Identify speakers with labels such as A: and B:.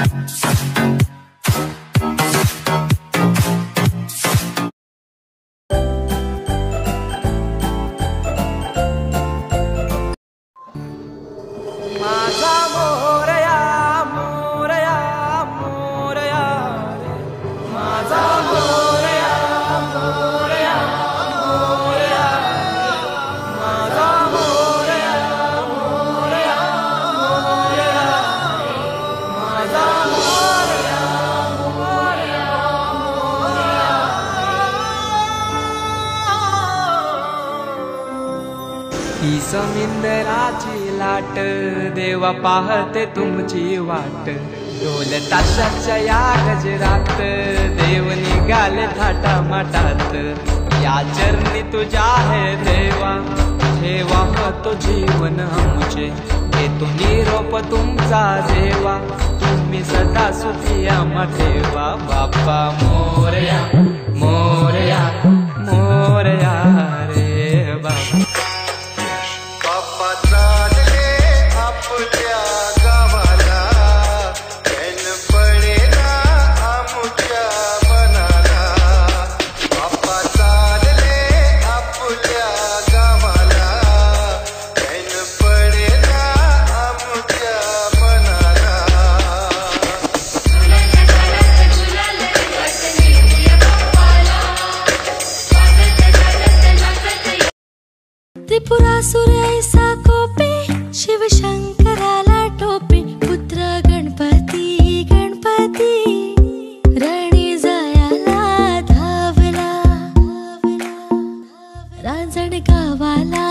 A: i'm Uh, ही समिंदराची लाट देवा पाहते तुमची वाट. ढोल ताशाच्या या गजरात देव निघाले थाटा माटात या चरणी तुझ्या आहे देवा ठेवा तो जीवन आमचे. तुम्ही निरोप तुमचा देवा तुम्ही सदा सुखी आम्हा ठेवा. बाप्पा मो मोर
B: त्रिपुरासुरेसा कोपे शिवशंकराला टोपे पुत्र गणपती गणपती रणी जायाला धावला रांजण गावाला